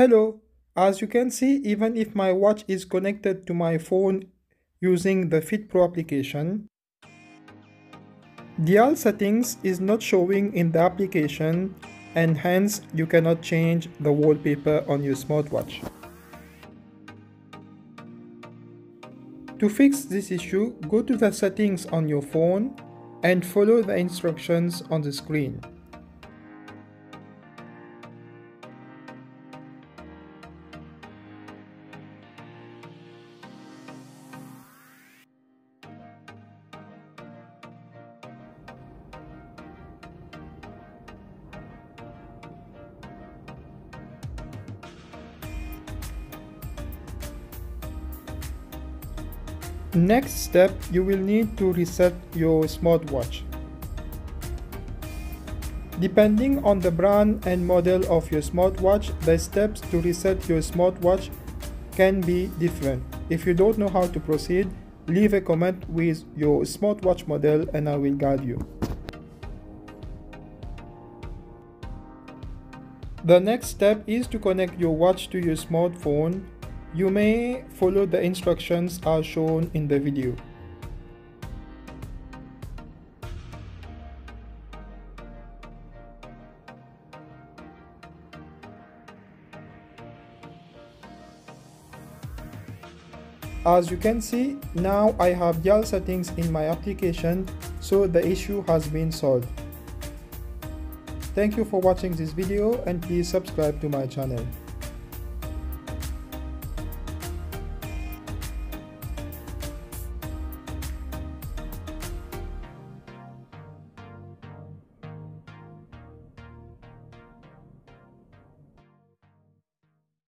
Hello, as you can see even if my watch is connected to my phone using the Fitpro application, Dial settings is not showing in the application and hence you cannot change the wallpaper on your smartwatch. To fix this issue, go to the settings on your phone and follow the instructions on the screen. Next step, you will need to reset your smartwatch. Depending on the brand and model of your smartwatch, the steps to reset your smartwatch can be different. If you don't know how to proceed, leave a comment with your smartwatch model and I will guide you. The next step is to connect your watch to your smartphone you may follow the instructions as shown in the video. As you can see, now I have dial settings in my application, so the issue has been solved. Thank you for watching this video and please subscribe to my channel.